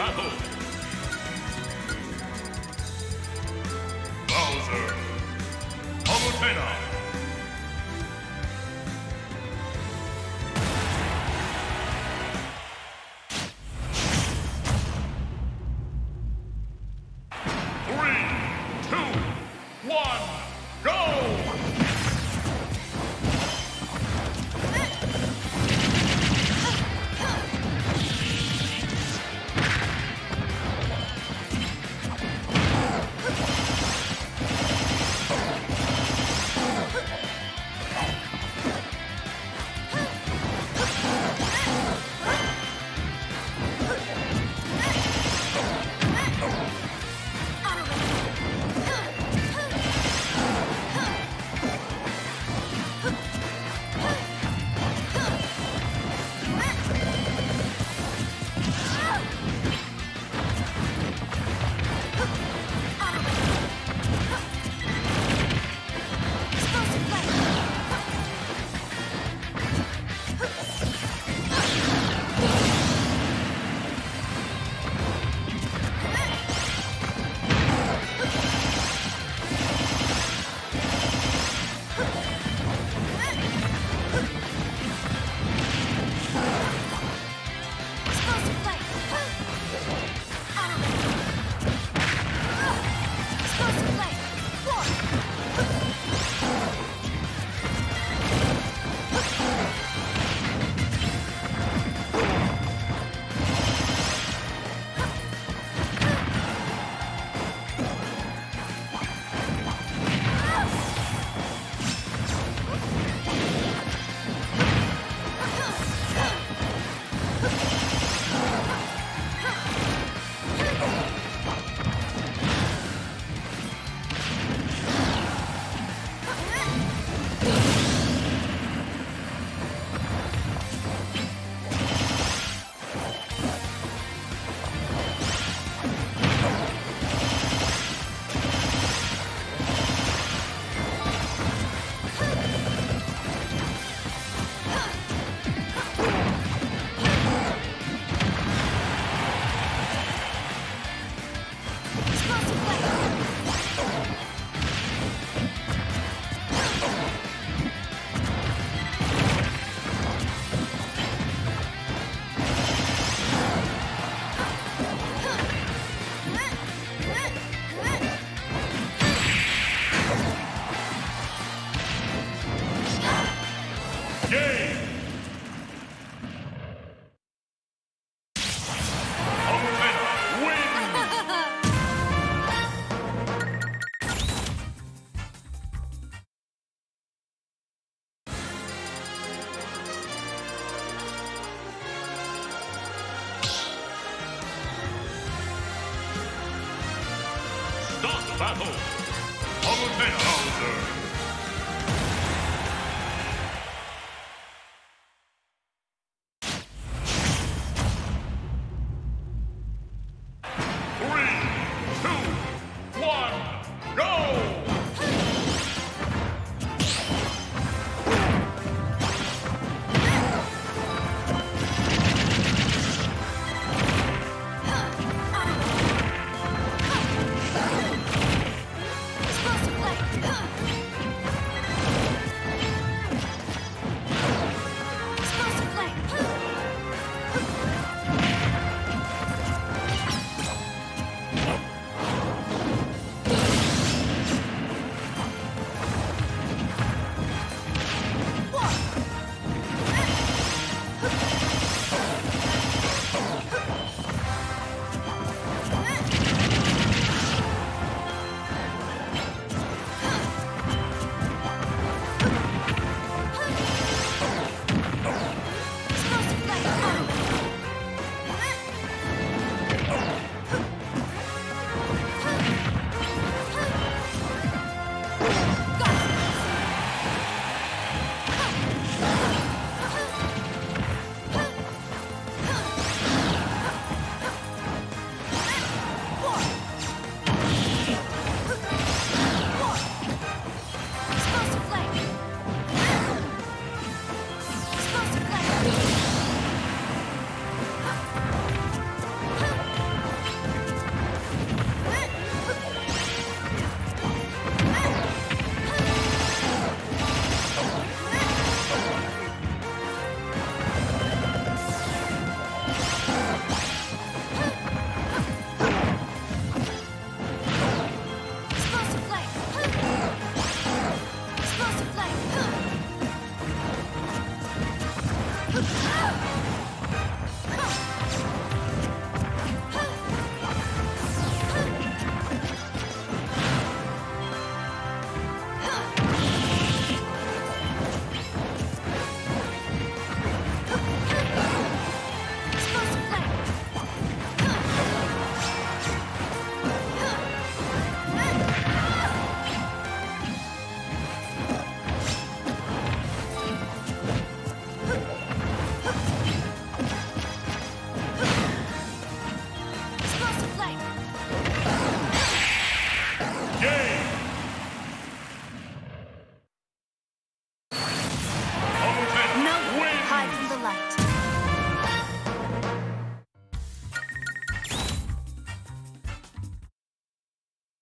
battle. Bowser. Palutena. Three, two, one, go! Game! resultado.